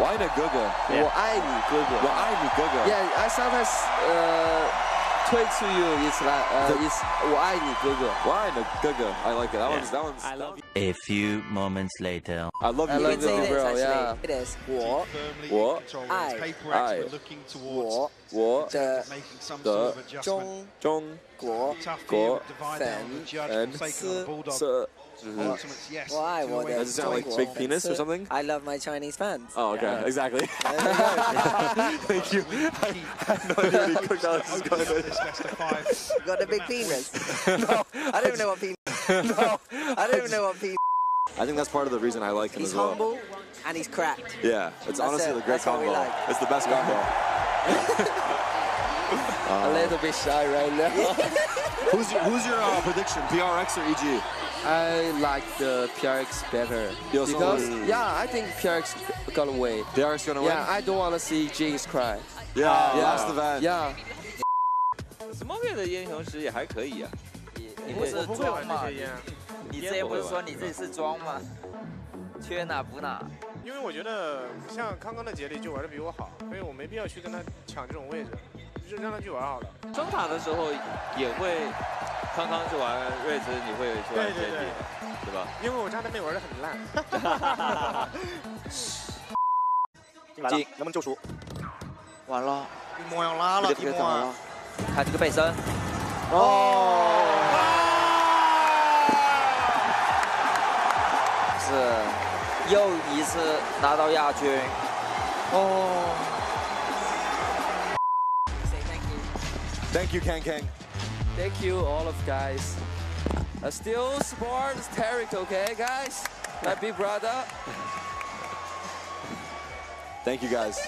Łajny Guga. Łajny Guga. Łajny Google. Yeah, I sometimes uh, tweet to you. It's like uh, it's google why Łajny Google? I like it. That yeah. one's that one's. I love you. A few moments later. I love you. I love you, bro. Actually. Yeah. It is. What? What? I. I. What? What? The. The. Zhong. Zhong. Guo. Guo. Fan. And. 是。Mm -hmm. yes. Why? Well, Does it sound like well, big penis or something? I love my Chinese fans. Oh, okay, yeah. exactly. Thank you. I had no idea what going to Got a big penis. no, I don't know what penis. no, I don't even know what penis. I think that's part of the reason I like him he's as well. He's humble and he's cracked. Yeah, it's that's honestly a, the great combo. Like. It's the best combo. A uh, little bit shy right now. who's your, who's your uh, prediction, PRX or EG? I like the PRX better. Yo, because, so yeah, I think PRX gonna win. PRX gonna yeah, win? Yeah, I don't wanna see Jinggg cry. Yeah, uh, yeah, that's the van. Yeah. Smoggy 就让他去玩好了。双塔的时候也会，康康去玩瑞兹，你会去玩对对 JD 对吧？因为我家那边玩的很烂。进来了，能不能救赎？完了，蒂莫要拉了，蒂莫啊！看这个背身，哦，是又一次拿到亚军，哦。Thank you, Kang Kang. Thank you, all of guys. I still support Tarik, okay, guys? My big brother. Thank you, guys.